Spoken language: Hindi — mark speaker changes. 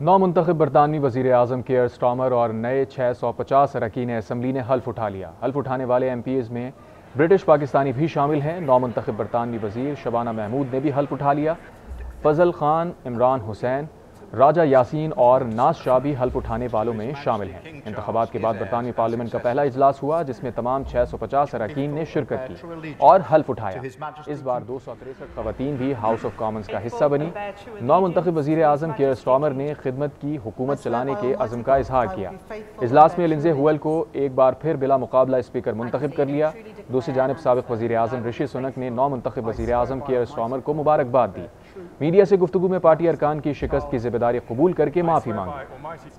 Speaker 1: नौ मुंतब बरतानवी वज़ीर अजम केयर स्टामर और नए छः सौ पचास अरकान असम्बली ने हल्फ उठा लिया। हल्फ उठाने वाले एम पी एज़ में ब्रिटिश पाकिस्तानी भी शामिल हैं। नौ मुंतब बरतानवी वज़ीर शबाना महमूद ने भी हल्फ उठा लिया। फजल खान, इमरान हुसैन राजा यासीन और नाज शाह भी हल्फ उठाने वालों में शामिल हैं। इंतबात के बाद बरतानवी पार्लियामेंट का पहला इजलास हुआ, जिसमें तमाम छः सौ पचास अरकान ने शिरकत की और हल्फ उठाया। इस बार दो सौ तिरसठ खवतिन भी हाउस ऑफ़ कॉमन्स का हिस्सा बनी। नौ मुंतब वजी अजम केयर स्टॉमर ने खिदमत की हुकूमत चलाने के अज़म का इजहार किया। इजलास में लिंजे हुल को एक बार फिर बिला मुकाबला स्पीकर मुंतब कर लिया। दूसरी जानब सबक वजी अजम ऋषि सुनक ने नौ मुंतब वजी अजम केयर स्टॉमर को मुबारकबाद दी। मीडिया से गुफ्तु में पार्टी अरकान की शिकस्त की ज़िम्मेदारी कबूल करके माफ़ी मांगी।